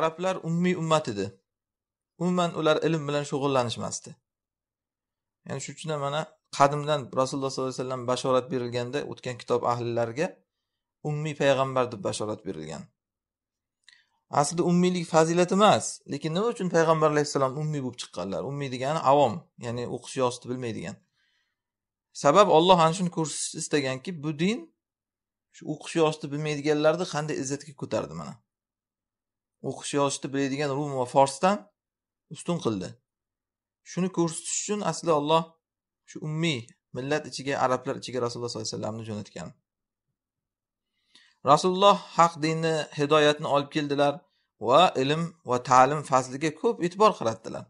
arablar ummiy ummat edi. Umuman ular ilm bilan shug'ullanishmasdi. Ya'ni shuning uchun mana qadimdan rasululloh sollallohu alayhi vasallam bashorat berilganda o'tgan kitob ahlilariga ummiy payg'ambar deb bashorat berilgan. Aslida ummiylik fazilat emas lekin nima uchun payg'ambar alayhissalom ummiy bo'lib chiqqanlar? Ummiy degani avom ya'ni o'qish yozishni bilmaydigan. Sabab olloh ana shuni ko'rsatishni istaganki bu din shu o'qish yozishni bilmaydiganlarni qanday izzatga ko'tardi mana? O'qish yozishni biladigan rum va forsdan ustun qildi. Shuni ko'rsatish uchun aslida olloh shu ummiy millat ichiga arablar ichiga rasululloh sollallohu alayhi vasallamni jo'natgan. Rasululloh haq dinni hidoyatni olib keldilar va ilm va ta'lim fazliga ko'p e'tibor qaratdilar.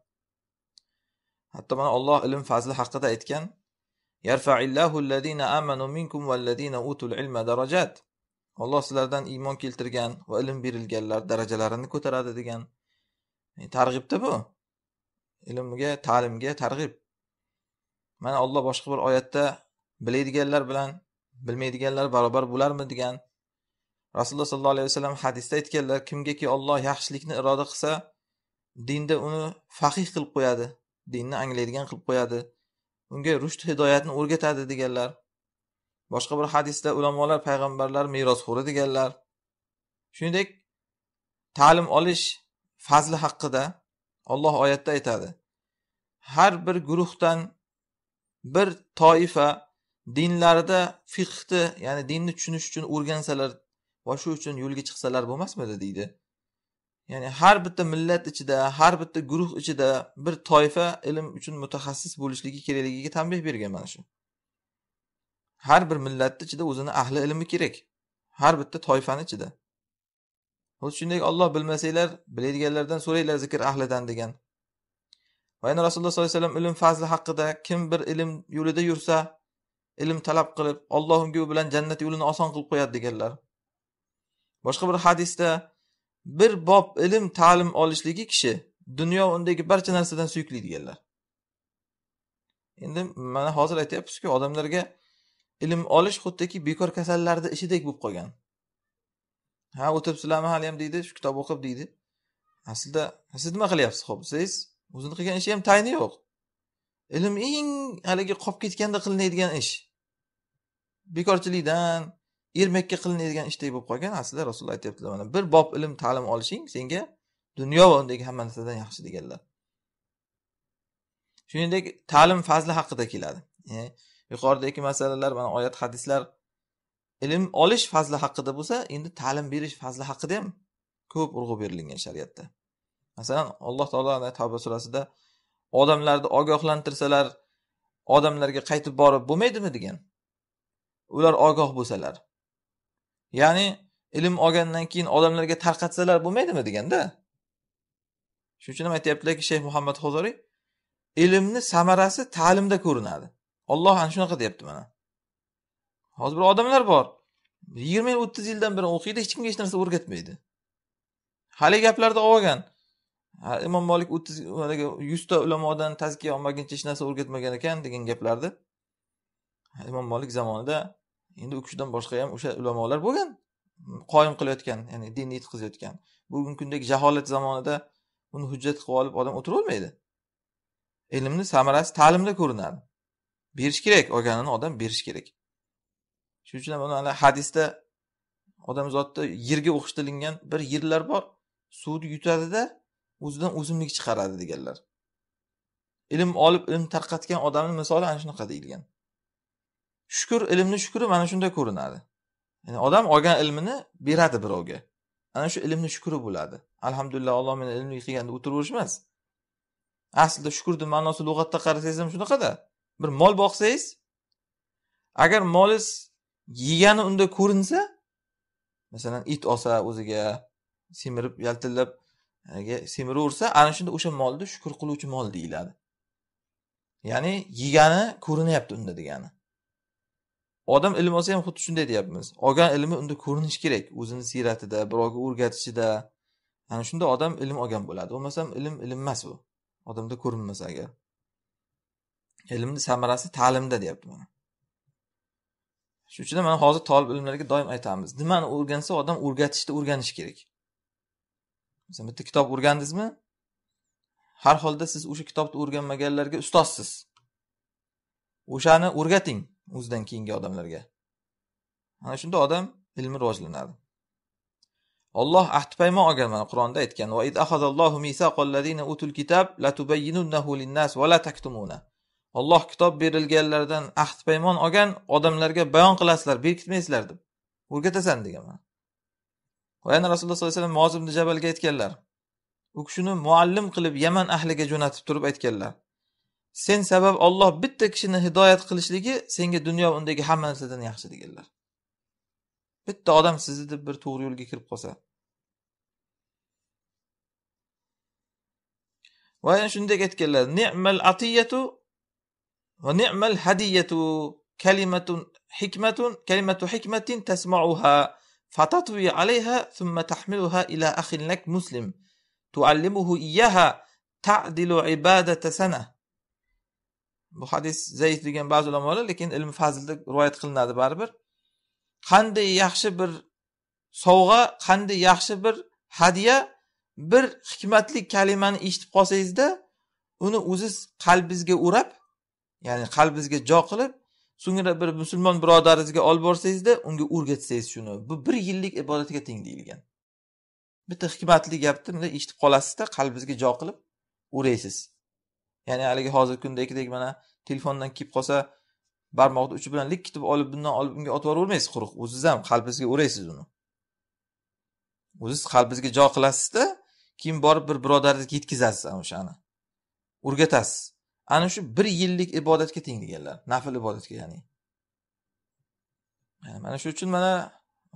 Hatto mana olloh ilm fazli haqida aytgan yarfaillahu amanu minkum utul ilma darajat. Olloh sizlardan iymon keltirgan va ilm berilganlar darajalarini ko'taradi degan e, targ'ibda bu. Ilmga ta'limga targ'ib. Mana olloh boshqa bir oyatda biladiganlar bilan bilmaydiganlar barobar bo'larmi degan rasululloh sollallohu alayhi vasallam hadisda aytganlar kimgaki olloh yaxshilikni iroda qilsa dinda uni faqih qilib qo'yadi dinni anglaydigan qilib qo'yadi unga rushd hidoyatni o'rgatadi deganlar. Boshqa bir hadisda ulamolar payg'ambarlar merosxo'ri deganlar. Shuningdek ta'lim olish fazli haqida olloh oyatda aytadi. Har bir guruhdan bir toifa dinlarida fiqhni ya'ni dinni tushunish uchun o'rgansalar va shu uchun yo'lga chiqsalar bo'lmasmidi deydi. Ya'ni har bitta millat ichida har bitta guruh ichida bir toifa ilm uchun mutaxassis bo'lishligi kerakligiga tanbeh bergan mana shu. Har bir millatni ichida o'zini ahli ilmi kerak. Har bitta toifani ichida. Xuddi shunday olloh bilmasanglar biladiganlardan so'ranglar zikr ahlidan degan. Va yana rasululloh sollallohu alayhi vasallam ilm fazli haqida kim bir ilm yo'lida yursa ilm talab qilib olloh unga u bilan jannat yo'lini oson qilib qo'yadi deganlar. Boshqa bir hadisda bir bob ilm ta'lim olishligi kishi dunyo undagi barcha narsadan suyukli deganlar. Endi mana hozir aytyapmizku odamlarga ilm olish xuddiki bekor kasallarni ishidek bo'lib qolgan. Ha o'tiribsizlarmi haliyam deydi shu kitob o'qib deydi. Aslida siz nima qilyapsiz ho'p siz o'zini qilgan ishi ham tayini yo'q. Ilm eng haligi qolib ketganda qilinadigan ish. Bekorchilikdan ermakka qilinadigan ishdek bo'lib qolgan aslida rasululloh aytyaptilar mana bir bob ilm ta'lim olishing senga dunyo va undagi hamma narsadan yaxshi deganlar. Shuningdek ta'lim fazli haqida keladi. Yuqoridagi masalalar mana oyat hadislar. Ilm olish fazli haqida bo'lsa endi ta'lim berish fazli haqida ham ko'p urg'u berilgan shariatda. Masalan alloh taolo tavba surasida odamlarni ogohlantirsalar odamlarga qaytib borib bo'lmaydimi degan. Ular ogoh bo'lsalar. Ya'ni ilm olgandan keyin odamlarga tarqatsalar bo'lmaydimi deganda? Shuning uchun ham aytyaptilarki shayx muhammad hozoriy ilmni samarasi ta'limda ko'rinadi. Olloh ana shunaqa deyapti mana. Hozir bir odamlar bor. Yigirma yil o'ttiz yildan beri o'qiydi hech kimga hech narsa o'rgatmaydi. Haligi gaplarni olgan imom molik o'ttiz yuzta ulamodan tazkiya olmaguncha hech narsa o'rgatmagan ekan degan gaplarni imom molik zamonida endi u kishidan boshqa ham o'sha ulamolar bo'lgan qoyim qilayotgan ya'ni dinni yetkazayotgan bugungi kundagi jaholat zamonida uni hujjat qilib olib odam o'tiravermaydi ilmni samarasi ta'limda ko'rinadi. Berish kerak olganini odam berish kerak. Shuning uchun mana hadisda odamzodni yerga o'xshatilingan bir yerlar bor. Suvni yutadida o'zidan o'simlik chiqaradi deganlar. Ilm olib ilm tarqatgan odamni misoli ana shunaqa deyilgan. Shukur ilmni shukuri mana shunda ko'rinadi. Ya'ni odam olgan ilmini beradi birovga. Ana shu ilmni shukuri bo'ladi. Alhamdulillah alloh meni ilmli qilgan deb o'tiraverish emas aslida shukurni ma'nosi lug'atda qarasangiz ham shunaqada. Bir mol boqsangiz agar molingiz yegani unda ko'rinsa masalan it olsa o'ziga semirib yaltillab semiraversa ana shunda o'sha molni shukur qiluvchi mol deyiladi. Ya'ni yegani ko'rinyapti unda degani. Odam ilm olsa ham xuddi shunday deyapmiz. Olgan ilmi unda ko'rinishi kerak o'zini siyratida birovga o'rgatishida. Ana shunda odam ilm olgan bo'ladi. Bo'lmasam ilm ilm emas u odamda ko'rinmasa agar. Ilmni samarasi ta'limda deyapti mana. Shuning uchun mana hozir tolib ilmlarga doim aytamiz nimani o'rgansa odam o'rgatishni o'rganishi kerak. Masalan bitta kitob o'rgandingizmi har holda siz o'sha kitobni o'rganmaganlarga ustozsiz o'shani o'rgating o'zidan keyingi odamlarga. Ana shunda odam ilmi rivojlanadi. Olloh ahd paymon olgan mana qur'onda aytgan olloh kitob berilganlardan ahd paymon olgan odamlarga bayon qilasizlar berkitmaysizlar deb. O'rgatasan degan va yana rasululloh sollallohu alayhi vasallam moz ibn jabalga aytganlar u kishini muallim qilib yaman ahliga jo'natib turib aytganlar sen sabab olloh bitta kishini hidoyat qilishligi senga dunyo undagi hamma narsadan yaxshi deganlar. Bitta odam sizni deb bir to'g'ri yo'lga kirib qolsa. Va yana shunday aytganlar ni'mal atiyatu va ni'mal hadiyatu kalimatun hikmatun kalimatu hikmatin tasma'uha fatatwi alayha thumma tahmiluha ila akhin lak muslim tuallimuhu iyyaha ta'dilu ibadata sana bu hadis zaif degan ba'zi ulamolar lekin ilm fazlda rivoyat qilinadi baribir. Qanday yaxshi bir sovg'a qanday yaxshi bir hadya bir hikmatli kalimani eshitib qolsangizda uni o'ziz qalbingizga o'rab ya'ni qalbingizga jo qilib so'ngra bir musulmon birodaringizga olib borsangizda unga o'rgatsangiz shuni. Bu bir yillik ibodatga teng deyilgan. Bitta hikmatli gapni bunday eshitib qolasizda qalbingizga jo qilib o'raysiz. Ya'ni haligi hozirgi kundagidek mana telefondan kelib qolsa barmoqni uchi bilan likkitib olib bundan olib unga otib yuboravermaysiz quruq. O'ziz ham qalbingizga o'raysiz uni. O'ziz qalbingizga jo qilasizda keyin borib bir birodaringizga yetkazasiz ana o'shani. O'rgatasiz. Ana shu bir yillik ibodatga teng deganlar. Nafl ibodatga ya'ni. Mana shu uchun mana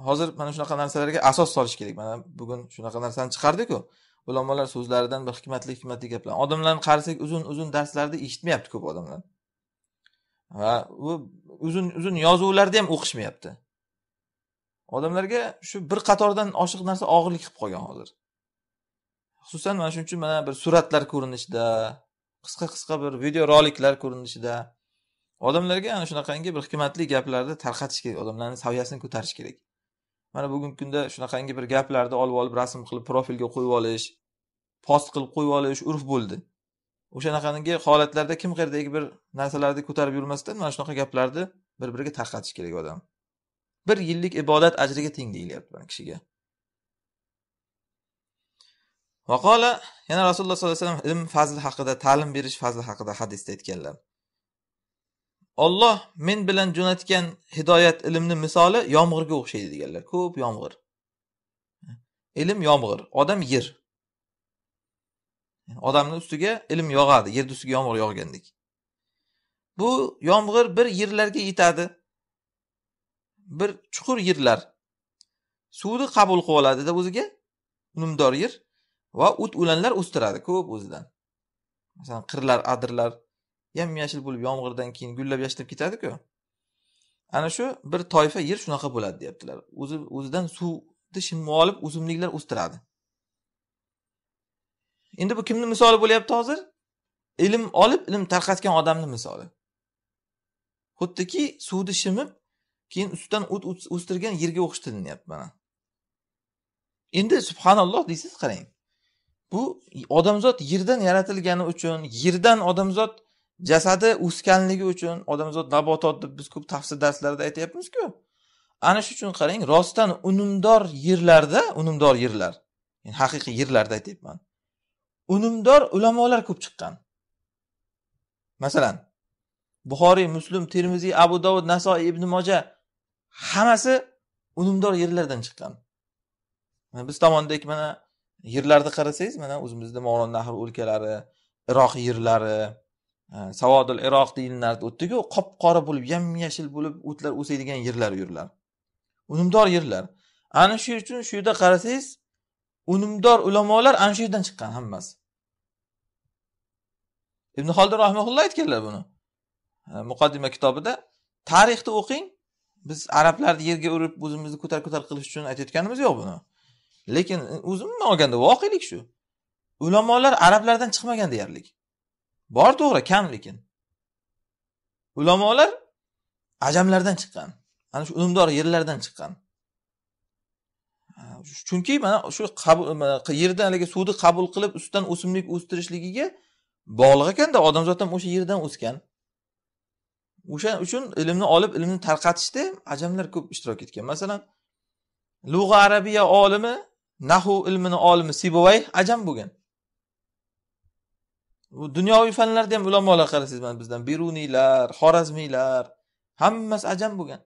hozir mana shunaqa narsalarga asos solish kerak. Mana bugun shunaqa narsani chiqardiku ulamolar so'zlaridan bir hikmatli hikmatli gaplar. Odamlarni qarasak uzun uzun darslarni eshitmayapti ko'p odamlar. Va u uzun uzun yozuvlarni ham o'qishmayapti. Odamlarga shu bir qatordan oshiq narsa og'irlik qilib qolgan hozir. Xususan mana shuning uchun mana bir suratlar ko'rinishida qisqa qisqa bir video roliklar ko'rinishida odamlarga ana shunaqangi bir hikmatli gaplarni tarqatish kerak odamlarni saviyasini ko'tarish kerak. Mana bugungi kunda shunaqangi bir gaplarni olib olib rasm qilib profilga qo'yib olish post qilib qo'yib olish urf bo'ldi. O'shanaqangi holatlarda kim qayerdagi bir narsalarni ko'tarib yurmasdan mana shunaqa gaplarni bir biriga tarqatish kerak odam. Bir yillik ibodat ajriga teng deyilyapti mana kishiga. Vaqola yana rasululloh sollallohu alayhi vasallam ilm fazli haqida ta'lim berish fazli haqida hadisda aytganlar. Olloh men bilan jo'natgan hidoyat ilmni misoli yomg'irga o'xshaydi deganlar. Ko'p yomg'ir. Ilm yomg'ir odam yer. Odamni ustiga ilm yog'adi yerni ustiga yomg'ir yog'gandek bu yomg'ir bir yerlarga yetadi. Bir chuqur yerlar. Suvni qabul qilib oladida o'ziga. Unumdor yer. Va o't o'lanlar o'stiradi ko'p o'zidan. Masalan qirlar adirlar yam yashil bo'lib yomg'irdan keyin gullab yashnab ketadiku. Ana shu bir toifa yer shunaqa bo'ladi deyaptilar. O'zi o'zidan suvni shimib olib o'simliklar o'stiradi. Endi bu kimni misoli bo'lyapti hozir? Ilm olib ilm tarqatgan odamni misoli. Xuddiki suvni shimib keyin ustidan o't o'stirgan yerga o'xshatilinyapti mana. Endi subhanalloh deysiz qarang. Bu odamzod yerdan yaratilgani uchun yerdan odamzod jasadi o'sganligi uchun odamzod nabotot deb biz ko'p tafsir darslarida aytyapmizku. Ana shu uchun qarang rostdan unumdor yerlarda unumdor yerlar yani haqiqiy yerlarda aytyapman. Unumdor ulamolar ko'p chiqqan. Masalan buxoriy muslim termiziy abu dovud nasoiy ibn moja hammasi unumdor yerlardan chiqqan. Biz tomondagi mana yerlarni qarasangiz mana o'zimizda moron nahr o'lkalari iroq yerlari e, savodil iroq deyilinardi o'tdiku qop qora bo'lib yam yashil bo'lib o'tlar o'sadigan yerlar yerlar unumdor yerlar. Ana shu uchun shu yerda qarasangiz unumdor ulamolar ana shu yerdan chiqqan hammasi. Ibn xoldin rahmaulloh aytganlar buni. E, muqaddima kitobida tarixni o'qing biz arablarni yerga urib o'zimizni ko'tar ko'tar qilish uchun aytayotganimiz yo'q buni. Lekin e, umuman olganda voqelik shu. Ulamolar arablardan chiqmagan deyarli bor to'g'ri kam lekin. Ulamolar ajamlardan chiqqan. Ana shu unumdor yerlardan chiqqan. Chunki mana shu yerdan haligi suvni qabul qilib ustidan o'simlik o'stirishligiga bog'liq ekanda odamzod ham o'sha yerdan o'sgan. O'sha uchun ilmni olib ilmni tarqatishda ajamlar ko'p ishtirok etgan. Masalan lug'a arabiya olimi nahu ilmini olimi sibovay ajam bo'lgan. U dunyoviy fanlarda ham ulamolar qarasangiz mana bizdan beruniylar xorazmiylar hammasi ajam bo'lgan.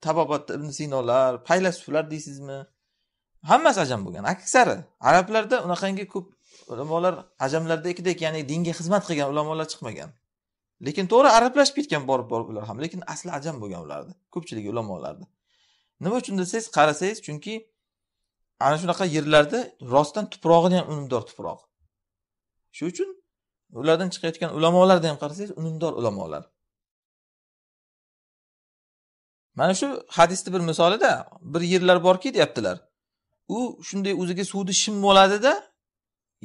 Tabobatda ibn sinolar faylasuflar deysizmi? Hammasi ajam bo'lgan. Aksari arablarda unaqangi ko'p ulamolar ajamlardagidek ya'ni dinga xizmat qilgan ulamolar chiqmagan. Lekin to'g'ri arablashib ketgan borib borib ular ham. Lekin asli ajam bo'lgan ularni ko'pchiligi ulamolarni nima uchun desangiz qarasangiz chunki ana shunaqa yerlarda rostdan tuprog'ini ham unumdor tuproq shuning uchun ulardan chiqayotgan ulamolarni ham qarasangiz unumdor ulamolar. Mana shu hadisni bir misolida bir yerlar borki deyaptilar. U shunday o'ziga suvni shim oladida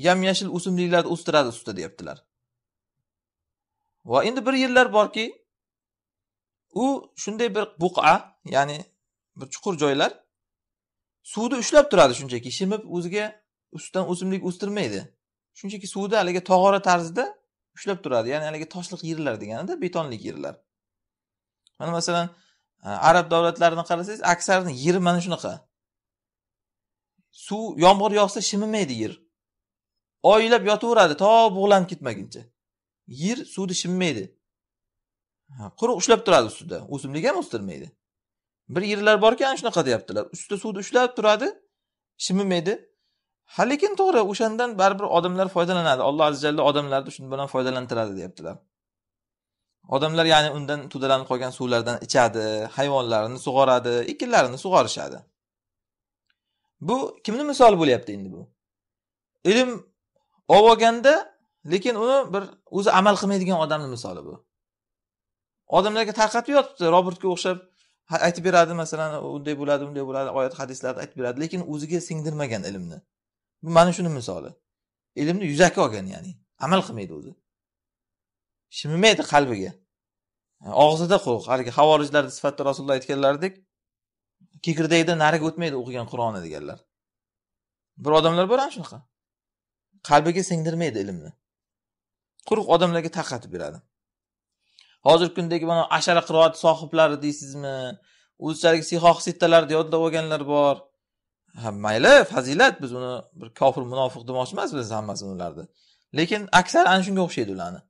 yam yashil o'simliklarni o'stiradi ustida deyaptilar. Va endi bir yerlar borki u shunday bir buqa ya'ni bir chuqur joylar suvni ushlab turadi shunchaki. Shimib o'ziga ustidan o'simlik o'stirmaydi. Shunchaki suvni haligi tog'ora tarzida ushlab turadi. Ya'ni haligi toshliq yerlar deganida betonlik yerlar. Mana masalan e, arab davlatlarini qarasangiz aksarini yeri mana shunaqa. Suv yomg'ir yog'sa shimimaydi yer. Oylab yotaveradi to bug'lanib ketmaguncha. Yer suvni shimmaydi quruq ushlab turadi ustida o'simlik ham o'stirmaydi. Bir yerlar borki ana shunaqa deyaptilar. Ustida suvni ushlab turadi shimimaydi ha lekin to'g'ri o'shandan baribir odamlar foydalanadi. Alloh azza jalla odamlarni shu bilan foydalantiradi deyaptilar. Odamlar ya'ni undan to'dalanib qolgan suvlardan ichadi hayvonlarini sug'oradi ekinlarini sug'orishadi. Bu kimni misoli bo'lyapti endi bu? Ilm olib olganda lekin uni bir o'zi amal qilmaydigan odamni misoli bu. Odamlarga tarqatib yotibdi robotga o'xshab aytib beradi masalan unday bo'ladi bunday bo'ladi oyat hadislarni aytib beradi lekin o'ziga singdirmagan ilmni. Bu mana shuni misoli. Ilmni yuzaki olgan ya'ni amal qilmaydi o'zi. Shimimaydi qalbiga. Og'zida quruq haligi havorijlarni sifatida rasululloh aytganlaridek kekirdakdan nariga o'tmaydi o'qigan qur'oni deganlar. Bir odamlar bor ana shunaqa. Qalbiga singdirmaydi ilmni. Quruq odamlarga tarqatib beradi. Hozirgi kundagi mana ashara qiroat sohiblari deysizmi? O'zlariga sihoh sittalarni yodlab olganlar bor. Ha mayli fazilat. Biz uni bir kofir munofiq demoqchi emasmiz hammasini ularni lekin aksar ana shunga o'xshaydi ularni.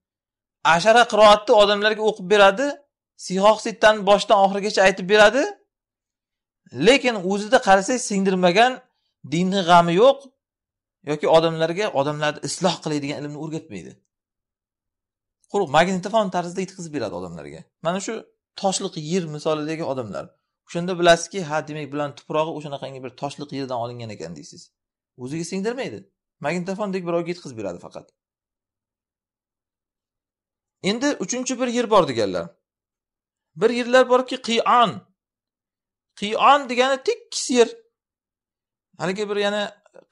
Ashara qiroatni odamlarga o'qib beradi sihoh sittani boshidan oxirigacha aytib beradi. Lekin o'zida qarasangiz singdirmagan dinni g'ami yo'q yoki odamlarga odamlarni isloh qiladigan ilmni o'rgatmaydi. Quruq magnitofon tarzida yetkazib beradi odamlarga. Mana shu toshliq yer misolidagi odamlar. O'shanda bilasizki ha demak bularni tuprog'i o'shanaqangi bir toshliq yerdan olingan ekan deysiz. O'ziga singdirmaydi. Magnitofondek birovga yetkazib beradi faqat. Endi uchinchi bir yer bor deganlar. Bir yerlar borki qiyon qiyon degani tekis yer. Haligi bir yana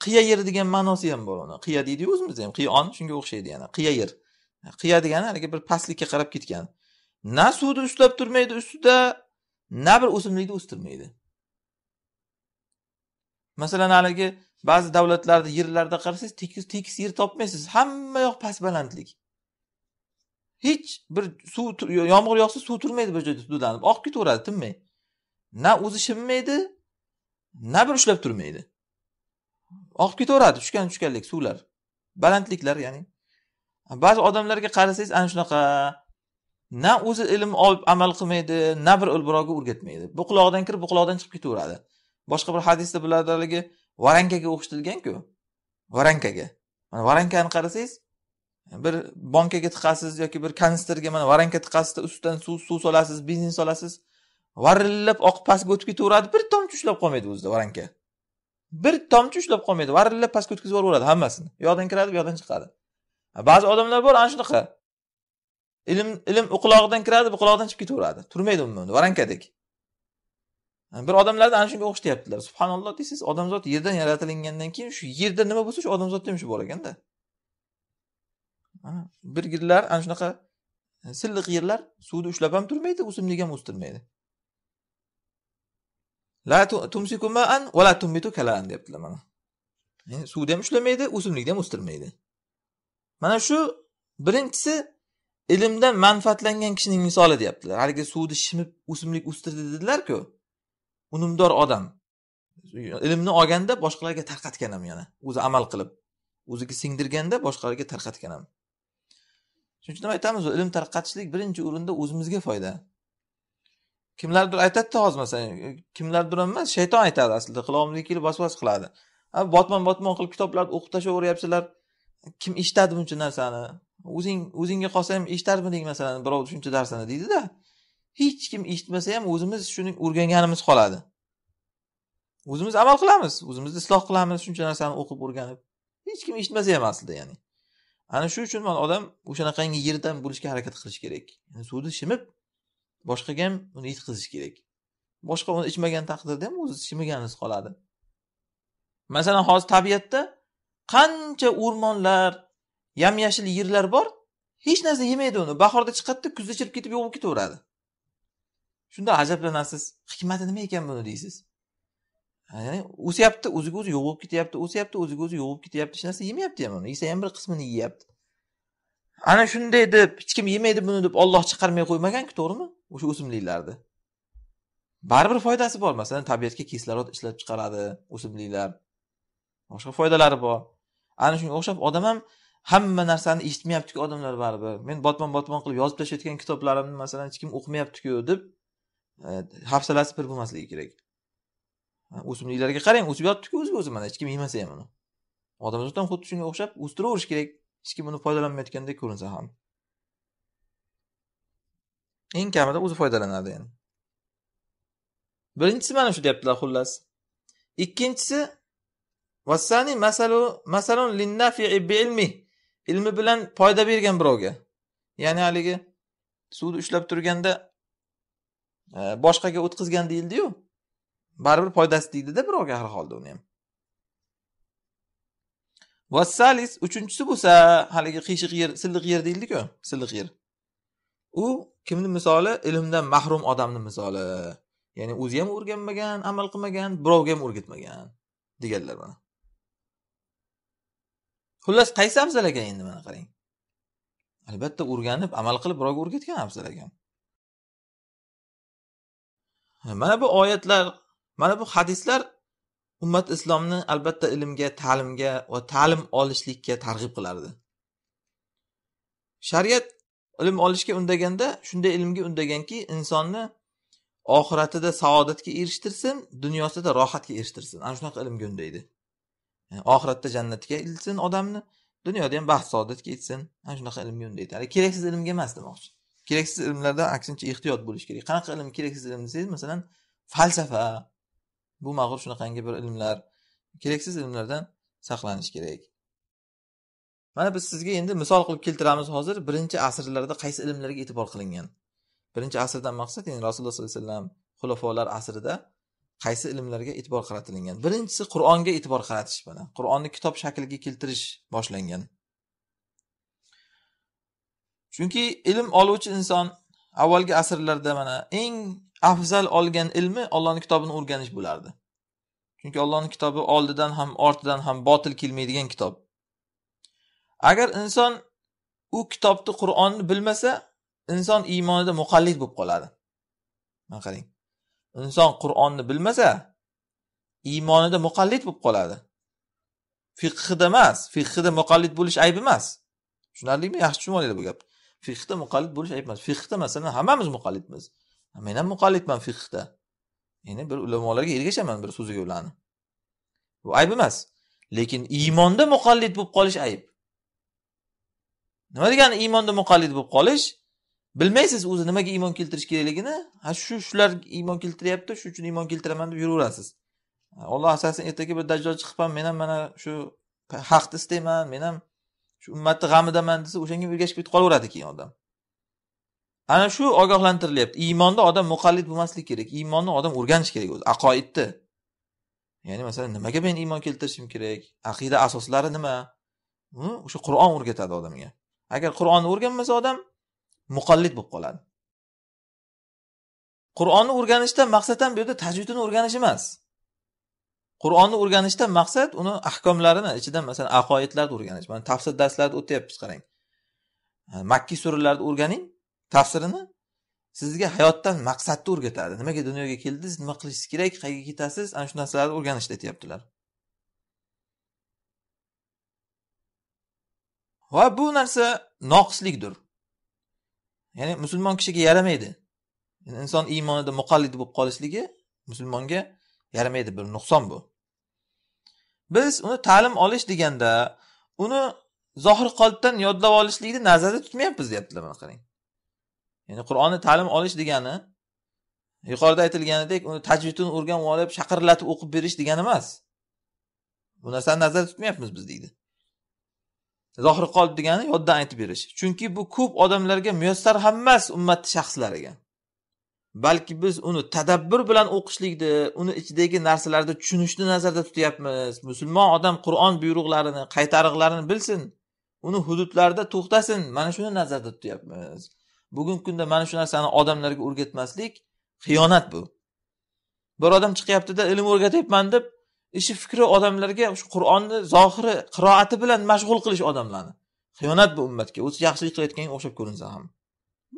qiya yer degan ma'nosi ham bor uni. Qiya deydiyu o'zimizda ham. Qiyon shunga o'xshaydi yana. Qiya yer. Qiya degani haligi bir pastlikka qarab ketgan. Na suvni ushlab turmaydi ustida na bir o'simlikni o'stirmaydi. Masalan haligi ba'zi davlatlarda yerlarda qarasangiz tekis tekis yer topmaysiz. Hamma yoq past balandlik hech bir suv yomg'ir yog'sa suv turmaydi bir joyda suvlanib oqib ketaveradi tinmay. Na o'zi shimmaydi na bir ushlab turmaydi. Oqib ketaveradi tushgan tushganlik suvlar. Balandliklar ya'ni ba'zi odamlarga qarasangiz ana shunaqa na o'zi ilm olib amal qilmaydi na bir birovga o'rgatmaydi. Bu quloqdan kirib bu quloqdan chiqib ketaveradi. Boshqa bir hadisda bularni haligi varankaga o'xshatilganku. Varankaga. Mana varankani qarasangiz bir bankaga tiqasiz yoki bir kanistrga mana varanka tiqasizda ustidan suv suv solasiz benzin solasiz varillab oqib pastga o'tib ketaveradi bir tomchi ushlab qolmaydi o'zida varanka. Bir tomchi ushlab qolmaydi varillab pastga o'tkazib yuboradi hammasini. Bu yoqdan kiradi bu yoqdan chiqadi. Ba'zi odamlar bor ana shunaqa. Ilm ilm u qulog'idan kiradi bu qulog'idan chiqib ketaveradi. Turmaydi umuman varankadek bir odamlarni ana shunga o'xshatyaptilar subhanalloh deysiz odamzod yerdan yaratilingandan keyin shu yerda nima bo'lsa shu odamzodda ham shu bor ekanda. Bir gillar ana shunaqa e, silliq yerlar suvni ushlab ham turmaydi o'simlik ham o'stirmaydi. La tumsiku ma'an va la tumbitu kalan deyaptilar mana. Ya'ni suvni ham ushlamaydi o'simlikni ham o'stirmaydi. Mana shu birinchisi ilmdan manfaatlangan kishining misoli deyaptilar. Haligi suvni shimib o'simlik o'stirdi dedilarku unumdor odam. Ilmni olganda boshqalarga tarqatgan ham yana. O'zi amal qilib o'ziga singdirganda boshqalarga tarqatgan ham shuning uchun aytamiz ilm tarqatishlik birinchi o'rinda o'zimizga foyda. Kimlardir aytadida hozir masalan kimlardir emas shayton aytadi aslida qulog'imizga kelib vasvas qiladi. Botmon botmon qilib kitoblarni o'qib tashlayveryapsizlar kim eshitadi buncha narsani? O'zing o'zingga qolsa ham eshitarmiding masalan birov shuncha darsini deydida. Hech kim eshitmasa ham o'zimiz shuni o'rganganimiz qoladi. O'zimiz amal qilamiz o'zimizni isloh qilamiz shuncha narsani o'qib o'rganib. Hech kim eshitmasa ham aslida ya'ni. Ana shu uchun mana odam o'shanaqangi yerdan bo'lishga harakat qilish kerak. Yani suvni shimib boshqaga ham uni yetkazish kerak. Boshqa uni ichmagan taqdirda ham o'zi shimiganiz qoladi. Masalan hozir tabiatda qancha o'rmonlar yam yashil yerlar bor hech narsa yemaydi uni. Bahorda chiqadida kuzda chirib ketib yo'q bo'lib ketaveradi. Shunda ajablanasiz. Hikmati nima ekan buni deysiz? Ya'ni o'syapti o'ziga o'zi yo'q bo'lib ketyapti o'syapti o'ziga o'zi yo'q bo'lib ketyapti hech narsa yemayapti ham uni yesa ham bir qismini yeyapti. Ana shunday deb hech kim yemaydi buni deb olloh chiqarmay qo'ymaganku to'g'rimi? O'sha o'simliklarni. Baribir foydasi bor. Masalan tabiatga kislorod ishlab chiqaradi o'simliklar. Boshqa foydalari bor. Ana shunga o'xshab odam ham hamma narsani eshitmayaptiku odamlar baribir. Men botmon botmon qilib yozib tashlayotgan kitoblarimni masalan hech kim o'qimayaptiku deb e, hafsalasi pir bo'lmasligi kerak. O'simliklarga qarang o'sib yotibdiku o'ziga o'zi mana hech kim yemasa ham uni. Odamzod ham xuddi shunga o'xshab o'stiraverish kerak. Hech kim uni foydalanmayotgandek ko'rinsa ham. Eng kamida o'zi foydalanadi ya'ni. Birinchisi mana shu deyaptilar xullas. Ikkinchisi vassani masalu masalun linnafi'i bi ilmi. Bilan foyda bergan birovga. Ya'ni haligi suvni ushlab turganda e, boshqaga o'tkazgan deyildiyu baribir foydasi deydida birovga har holda uni ham. Vassalis uchinchisi bo'lsa haligi qiyshiq yer silliq yer deyildiku silliq yer. U kimni misoli? Ilmdan mahrum odamni misoli. Ya'ni o'zi ham o'rganmagan amal qilmagan birovga ham o'rgatmagan deganlar mana. Xullas qaysi afzal ekan endi mana qarang. Albatta o'rganib amal qilib birovga o'rgatgan afzal ekan mana bu oyatlar mana bu hadislar ummat islomni albatta ilmga ta'limga va ta'lim olishlikka targ'ib qilardi. Shariat ilm olishga undaganda shunday ilmga undaganki insonni oxiratida saodatga erishtirsin dunyosida rohatga erishtirsin. Ana shunaqa ilmga undaydi. Yani oxiratda jannatga ilsin odamni dunyoda ham baxt saodatga yetsin ana shunaqa ilmga undaydi hali keraksiz ilmga emas demoqchi. Keraksiz ilmlarda aksincha ehtiyot bo'lish kerak. Qanaqa ilm keraksiz ilm desangiz masalan falsafa. Bu mag'rur shunaqangi bir ilmlar. Keraksiz ilmlardan saqlanish kerak. Mana biz sizga endi misol qilib keltiramiz hozir birinchi asrlarda qaysi ilmlarga e'tibor qilingan? Birinchi asrdan maqsad ya'ni rasululloh sollallohu alayhi vasallam xulofolar asrida qaysi ilmlarga e'tibor qaratilingan birinchisi qur'onga e'tibor qaratish mana. Qur'onni kitob shakliga keltirish boshlangan. Chunki ilm oluvchi inson avvalgi asrlarda mana eng afzal olgan ilmi ollohni kitobini o'rganish bo'lardi. Chunki ollohni kitobi oldidan ham ortidan ham botil kelmaydigan kitob. Agar inson u kitobni qur'onni bilmasa inson iymonida muqallid bo'lib qoladi. Mana qarang. Inson qur'onni bilmasa iymonida muqallid bo'lib qoladi. Fiqhida emas fiqhida muqallid bo'lish ayb emas. Tushunarlimi? Yaxshi tushunib bu gapni fiqhda muqallid bo'lish ayb emas. Fiqhda masalan hammamiz muqallidmiz. Men ham muqallidman fiqhda ya'ni bir ulamolarga ergashaman bir so'ziga ularni. Bu ayb emas. Lekin iymonda muqallid bo'lib qolish ayb. Nima degani iymonda muqallid bo'lib qolish? Bilmaysiz o'zi nimaga iymon keltirish kerakligini. Ha shu shular iymon keltiryapti shuning uchun iymon keltiraman deb yuraverasiz. Olloh asrasin ertaga bir dajjol chiqib ham men ham mana shu haqni istayman men ham shu ummatni g'amidaman desa o'shanga ergashib ketib qolaveradi keyin odam. Ana shu ogohlantirilyapti. Iymonda odam muqallid bo'lmaslik kerak. Iymonni odam o'rganishi kerak o'zi aqoidni. Ya'ni masalan nimaga men iymon keltirishim kerak? Aqida asoslari nima? Hm, o'sha qur'on o'rgatadi odamga. Agar qur'onni o'rganmasa odam muqallid bo'lib qoladi. Qur'onni o'rganishda maqsad ham bu yerda tajvidini o'rganish emas. Qur'onni o'rganishda maqsad uni ahkomlarini ichidan masalan aqoidlarni o'rganish mana tafsir darslarida o'tyapmiz qarang. Makkiy suralarni o'rganing tafsirini sizga hayotdan maqsadni o'rgatadi. Nimaga dunyoga keldingiz nima qilishingiz kerak qayerga ketasiz ana shu narsalarni o'rganishni aytyaptilar. Va bu narsa noqislikdir. Ya'ni musulmon kishiga yaramaydi. Inson iymonida muqallid bo'lib qolishligi musulmonga yaramaydi. Bir nuqson bu. Biz uni ta'lim olish deganda uni zohir qolipdan yodlab olishlikni nazarda tutmayapmiz deyaptilar mana qarang. Ya'ni qur'onni ta'lim olish degani yuqorida aytilganidek uni tajvidini o'rganib olib shaqirlatib o'qib berish degani emas. Bu narsani nazarda tutmayapmiz biz deydi. Zohir qolib degani yoddan aytib berish. Chunki bu ko'p odamlarga muyassar ham emas ummatni shaxslariga. Balki biz uni tadabbur bilan o'qishlikni uni ichidagi narsalarni tushunishni nazarda tutyapmiz. Musulmon odam qur'on buyruqlarini qaytariqlarini bilsin uni hududlarida to'xtasin mana shuni nazarda tutyapmiz. Bugungi kunda mana shu narsani odamlarga o'rgatmaslik xiyonat bu. Bir odam chiqyaptida ilm o'rgatyapman deb ishi fikri odamlarga shu qur'onni zohiri qiroati bilan mashg'ul qilish odamlarni. Xiyonat bu ummatga o'zi yaxshilik qilayotganga o'xshab ko'rinsa ham.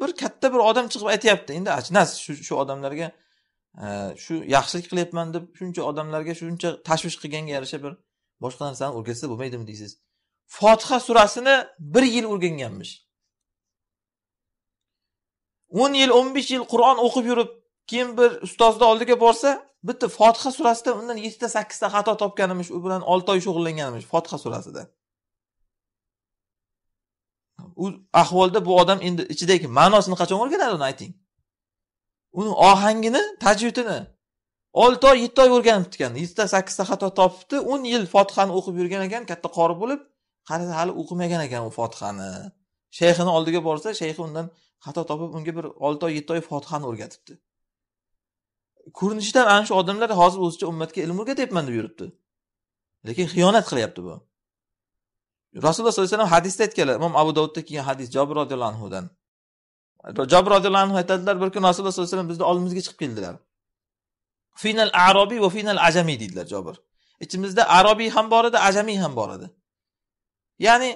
Bir katta bir odam chiqib aytyapti endi achnas shu shu odamlarga e, shu yaxshilik qilyapman deb shuncha odamlarga shuncha tashvish qilganga yarasha bir boshqa narsani o'rgatsa bo'lmaydimi deysiz? Fotiha surasini bir yil o'rganganmish. o'n yil o'n besh yil qur'on o'qib yurib keyin bir ustozni oldiga borsa bitta fotiha surasida undan yettita sakkizta xato topganimish u bilan olti oy shug'ullanganimish fotiha surasida. U ahvolda bu odam endi ichidagi ma'nosini qachon o'rganadi uni ayting? Uni ohangini tajvidini olti oy yetti oy o'rganibdi ekan yettita sakkizta xato topibdi o'n yil fotihani o'qib yurgan ekan katta qori bo'lib qarasa hali o'qimagan ekan u fotihani shayxini oldiga borsa shayxi undan xato topib unga bir olti oy yetti oy fotihani o'rgatibdi. Ko'rinishidan ana shu odamlar hozir o'zicha ummatga ilm o'rgatyapman deb yuribdi. Lekin xiyonat qilyapti bu. Rasululloh sollallohu alayhi vasallam hadisda aytganlar imom abu dovudda kelgan hadis jobir roziyallohu anhudan. Jobir roziyallohu anhu aytadilar bir kun rasululloh sollallohu alayhi vasallam bizni oldimizga chiqib keldilar. Final arobiy va final ajamiy deydilar jobir ichimizda arobiy ham bor edi ajamiy ham bor edi. Ya'ni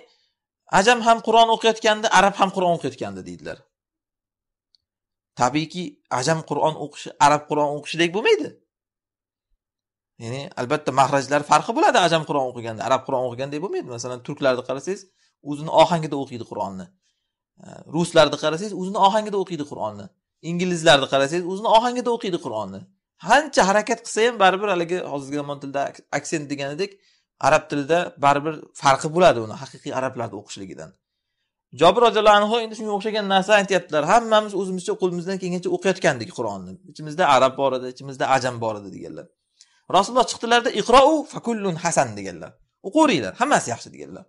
ajam ham qur'on o'qiyotgandi arab ham qur'on o'qiyotgandi deydilar. Tabiiyki ajam qur'on o'qishi arab qur'on o'qishidek bo'lmaydi. Ya'ni albatta mahrajlar farqi bo'ladi ajam qur'on o'qiganda arab qur'on o'qigandek bo'lmaydi. Masalan turklarni qarasangiz o'zini ohangida o'qiydi qur'onni. Ruslarni qarasangiz o'zini ohangida o'qiydi qur'onni. Inglizlarni qarasangiz o'zini ohangida o'qiydi qur'onni. Qancha harakat qilsa ham baribir haligi hozirgi zamon tilida aksent deganidek arab tilida baribir farqi bo'ladi uni haqiqiy arablarni o'qishligidan. Jobir roziyallohu anhu endi shunga o'xshagan narsa aytyaptilar. Hammamiz o'zimizcha qo'limizdan kelgancha o'qiyotgandik qur'onni. Ichimizda arab bor edi ichimizda ajam bor edi deganlar. Rasululloh chiqdilarda iqrou fakullun hasan deganlar. O'qiveringlar hammasi yaxshi deganlar.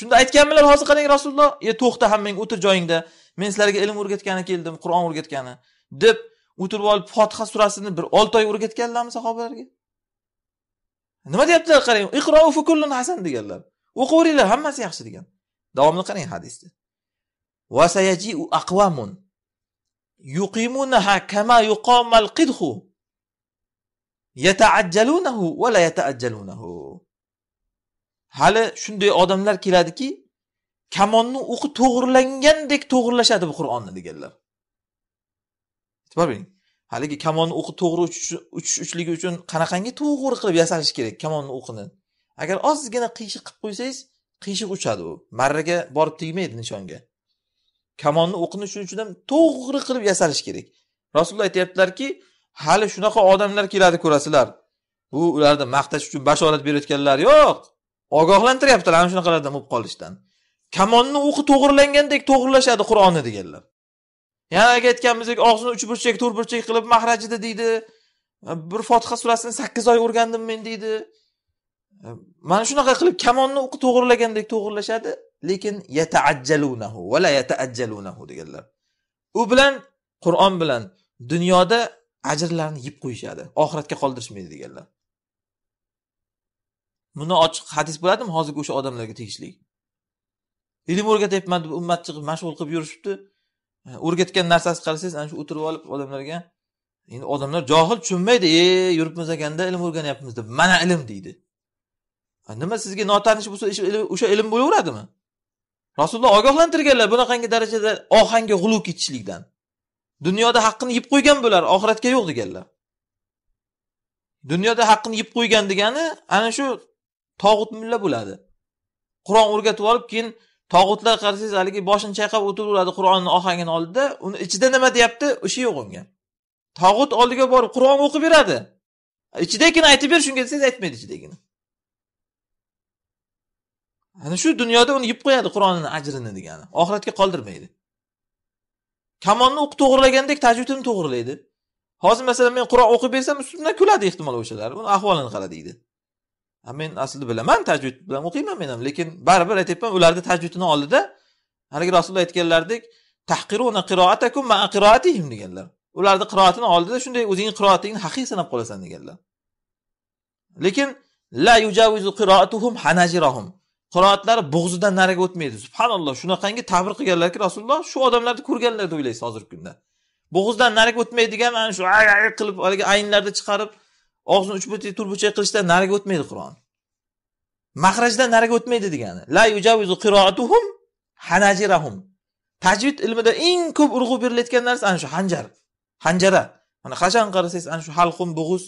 Shunda aytganmilar hozir qarang rasululloh e to'xta hammang o'tir joyingda. Men sizlarga ilm o'rgatgani keldim qur'on o'rgatgani deb o'tirib olib fotiha surasini bir olti oy o'rgatganlarmi sahobalarga? Nima deyaptilar qarang? Iqrou fakullun hasan deganlar. O'qiveringlar hammasi yaxshi degan. Davomini qarang hadisni vasayajiu aqvamun yuqimunaha kama yuqamal qidhu yataajjalunahu va la yataajjalunahu hali shunday odamlar keladiki kamonni o'qi to'g'irlangandek to'g'irlashadi bu qur'onni deganlar. E'tibor bering. Haligi kamonni o'qi to'g'ri uchish uchligi uchun qanaqangi to'g'ri qilib yasalish kerak kamonni o'qini? Agar ozgina qiyshiq qilib qo'ysangiz qiyshiq uchadi u. Marraga borib tegmaydi nishonga. Kamonni o'qini shuning uchun ham to'g'ri qilib yasalish kerak. Rasululloh aytyaptilarki hali shunaqa odamlar keladi ko'rasizlar. Bu ularni maqtash uchun bashorat berayotganlar yo'q. Ogohlantiryaptilar ana shunaqalardan bo'lib qolishdan. Kamonni o'qi to'g'irlangandek to'g'irlashadi qur'onni deganlar. Yana aytganimizdek og'zini uch burchak to'rt burchak qilib mahrajida deydi bir fotiha surasini sakkiz oy o'rgandim men deydi. Mana shunaqa qilib kamonni o'qi to'g'irlagandek to'g'irlashadi lekin yataajjalunahu va la yataajjalunahu deganlar. U bilan qur'on bilan dunyoda ajrlarni yeb qo'yishadi oxiratga qoldirishmaydi deganlar. Buni ochiq hadis bo'ladimi? Hozirgi o'sha odamlarga tegishli. Ilm o'rgatyapman deb ummat chiqib mashg'ul qilib yurishibdi. E, o'rgatgan narsasi qarasangiz ana shu o'tirib olib odamlarga endi odamlar johil tushunmaydi e yuribmiz ekanda ilm o'rganyapmiz deb mana ilm deydi. Nima sizga notanish bo'lsa o'sha ilm bo'laveradimi? Rasululloh ogohlantirganlar bunaqangi darajada ohangga g'uluv ketishlikdan dunyoda haqqini yeb qo'ygan bo'lar oxiratga yo'q deganlar. Dunyoda haqqini yeb qo'ygan degani ana shu tog'ut mulla bo'ladi. Qur'on o'rgatib olib keyin tog'utlar qarasangiz haligi boshini chayqab o'tiraveradi qur'onni ohangini oldida uni ichida nima deyapti? O'sha yo'q unga. Tog'ut oldiga borib qur'on o'qib beradi. Ichidagini aytib ber shunga desangiz aytmaydi ichidagini. Ana shu dunyoda uni yeb qo'yadi qur'onini ajrini degani. Oxiratga qoldirmaydi. Kamonni o'qib to'g'irlagandek tajvidini to'g'irlaydi hozir masalan men qur'on o'qib bersam ustimdan kuladi ehtimol o'shalar. Uni ahvolini qara deydi. Men aslida bilaman tajvid bilan o'qiyman men ham lekin baribir aytyapman ularni tajvidini oldida haligi rasululloh aytganlaridek tahqiruna qiroatakum ma qiroatihim deganlar. Ularni qiroatini oldida shunday o'zingni qiroatingni haqiqiy sanab qolasan deganlar. Lekin la yujavizu qiroatuhum hanajirahum qiroatlari bo'g'zidan nariga o'tmaydi. Subhanalloh shunaqangi ta'bir qilganlarki rasululloh shu odamlarni ko'rganlar deb o'ylaysiz hozirgi kunda. Bo'g'izdan nariga o'tmaydigan mana shu ay ay qilib haligi aynlarni chiqarib og'zini uchburchak to'rtburchak qilishdan nariga o'tmaydi qur'on. Mahrajdan nariga o'tmaydi degani. La yujavizu qiroatuhum hanajirahum. Tajvid ilmida eng ko'p urg'u berilayotgan narsa ana shu hanjar. Hanjara. Mana qachon qarasangiz ana shu halqum bo'g'iz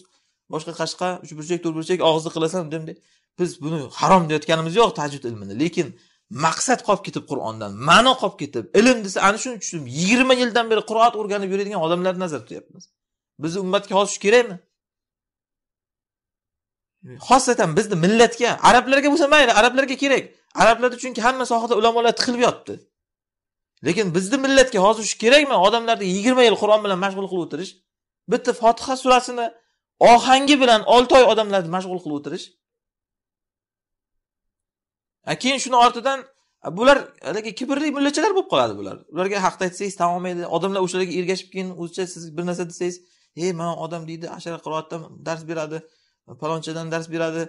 boshqa qashqa uch burchak to'rt burchak og'izni qilasan bunday biz buni harom deyotganimiz yo'q tajvid ilmini. Lekin maqsad qolib ketib qur'ondan ma'no qolib ketib ilm desa ana shuni tushunib yigirma yildan beri qiroat o'rganib yuradigan odamlarni nazarda tutyapmiz. Bizni ummatga hozir shu kerakmi? Xosatan bizni millatga arablarga bo'lsa mayli arablarga kerak. Arablarda chunki hamma sohada ulamolar tiqilib yotibdi lekin bizni millatga hozir shu kerakmi? Odamlarni yigirma yil qur'on bilan mashg'ul qilib o'tirish bitta fotiha surasini ohangi bilan olti oy odamlarni mashg'ul qilib o'tirish keyin shuni ortidan bular haligi kibrli mullachalar bo'lib qoladi bular. Ularga haqni aytsangiz tan olmaydi odamlar o'shalarga ergashib keyin o'zicha siz bir narsa desangiz ey mana odam deydi ashara qiroatdan dars beradi palonchadan dars beradi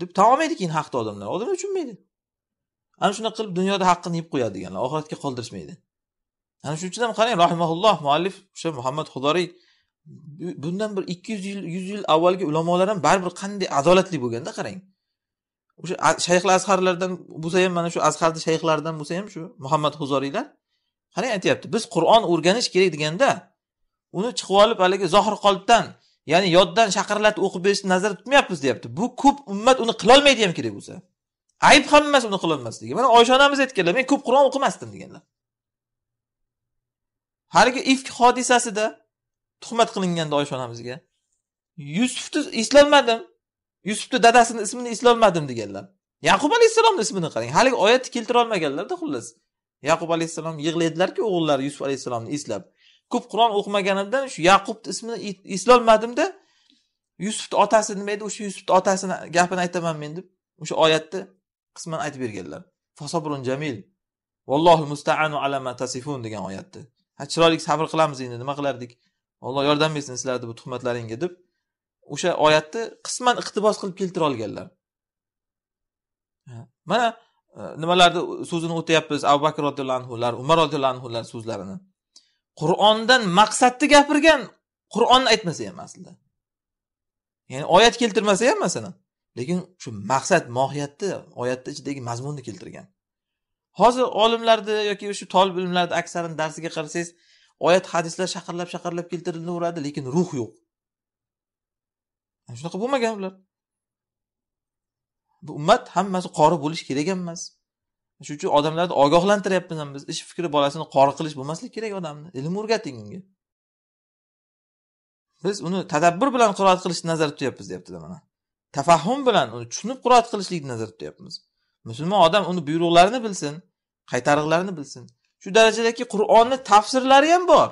deb tan olmaydi keyin haqni odamlar. Odamlar tushunmaydi. Ana shunaqa qilib dunyoda haqqini yeb qo'yadi deganlar oxiratga qoldirishmaydi. Ana shuning uchun ham qarang rahimaulloh muallif o'sha muhammad xudoriy bundan bir ikki yuz yil yuz yil avvalgi ulamolar ham baribir qanday adolatli bo'lganda qarang. O'sha shayxlar azharlardan bo'lsa ham mana shu azharni shayxlaridan bo'lsa ham shu muhammad huzoriylar qarang aytyapti biz qur'on o'rganish kerak deganda uni chiqib olib haligi zohir qolipdan ya'ni yoddan shaqirlatib o'qib berishni nazarda tutmayapmiz deyapti. Bu ko'p ummat uni qilolmaydi ham kerak bo'lsa. Ayb ham emas uni qilolmasligi mana oysha onamiz aytganlar men ko'p qur'on o'qimasdim deganlar. Haligi ifk hodisasida tuhmat qilinganda oysha onamizga yusufni eslolmadim yusufni dadasini ismini eslolmadim deganlar. Yaqub alayhissalomni ismini qarang. Haligi oyatni keltira olmaganlarda xullas. Yaqub alayhissalom yig'laydilarku o'g'illari yusuf alayhissalomni eslab. Ko'p qur'on o'qimaganimdan shu yaqubni ismini eslolmadimda yusufni otasi nima edi? O'sha yusufni otasini gapini aytaman men deb o'sha oyatni qisman aytib berganlar. Fasobrun jamil. Vallohu mustaanu alama tasifun degan oyatni. Ha chiroyli sabr qilamiz endi nima qilardik? Alloh yordam bersin sizlarni bu tuhmatlaringga deb. O'sha oyatni qisman iqtibos qilib keltira olganlar. Mana e, nimalarni so'zini o'tyapmiz? Abu bakr roziyallohu anhular umar roziyallohu anhular so'zlarini. Qur'ondan maqsadni gapirgan qur'onni aytmasa ham aslida. Ya'ni oyat keltirmasa ham masalan. Lekin shu maqsad mohiyatni oyatni ichidagi mazmunni keltirgan. Hozir olimlarni yoki shu tolib ilmlarni aksarini darsiga qarasangiz oyat hadislar shaqirlab shaqirlab keltirilaveradi lekin ruh yo'q. Shunaqa bo'lmagan ular. Bu ummat hammasi qori bo'lishi kerak ham emas. Shuning uchun odamlarni ogohlantiryapmiz ham biz. Ish fikri bolasini qori qilish bo'lmasligi kerak odamni. Ilm o'rgating unga. Biz uni tadabbur bilan qiroat qilishni nazarda tutyapmiz deyaptilar mana. Tafahum bilan uni tushunib qiroat qilishlikni nazarda tutyapmiz. Musulmon odam uni buyruqlarini bilsin qaytariqlarini bilsin. Shu darajadaki qur'onni tafsirlari ham bor.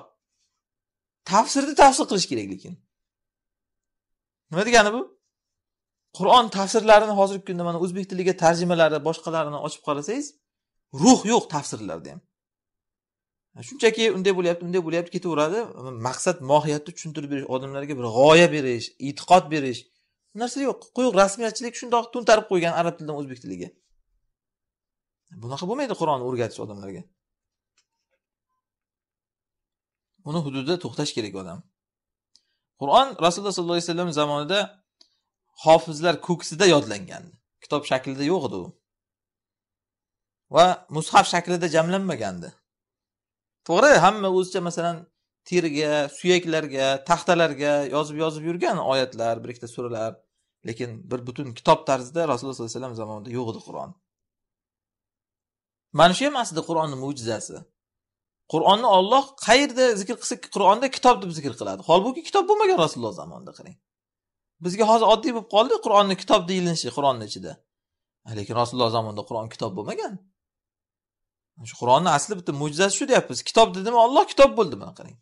Tafsirni tafsir qilish kerak lekin. Nima degani bu? Qur'on tafsirlarini hozirgi kunda mana o'zbek tiliga tarjimalari boshqalarini ochib qarasangiz ruh yo'q tafsirlarda ham shunchaki unday bo'lyapti unday bo'lyapti ketaveradi. Maqsad mohiyatni tushuntirib berish odamlarga bir g'oya berish e'tiqod berish. Bu narsa yo'q. Quyuq rasmiyatchilik shundoq to'ntarib qo'ygan arab tilidan o'zbek tiliga. Bunaqa bo'lmaydi qur'onni o'rgatish odamlarga. Uni hududida to'xtash kerak odam. Qur'on rasululloh sollallohu alayhi vasallam zamonida hofizlar ko'ksida yodlangan kitob shaklida yo'q edi u. Va mushaf shaklida jamlanmagandi. To'g'ri hamma o'zicha masalan terga suyaklarga taxtalarga yozib yozib yurgan oyatlar bir ikkita suralar lekin bir butun kitob tarzida rasululloh sollallohu alayhi vasallam zamonida yo'q edi qur'on. Mana shu ham aslida qur'onni mo'jizasi. Qur'onni olloh qayerda zikr qilsa qur'onda kitob deb zikr qiladi. Holbuki kitob bo'lmagan rasululloh zamonida qarang. Bizga hozir oddiy bo'lib qoldi qur'onni kitob deyilishi qur'onni ichida. Lekin rasululloh zamonida qur'on kitob bo'lmagan. Shu qur'onni asli bitta mo'jizasi shu deyapmiz. Kitob dedimi olloh kitob bo'ldi mana qarang.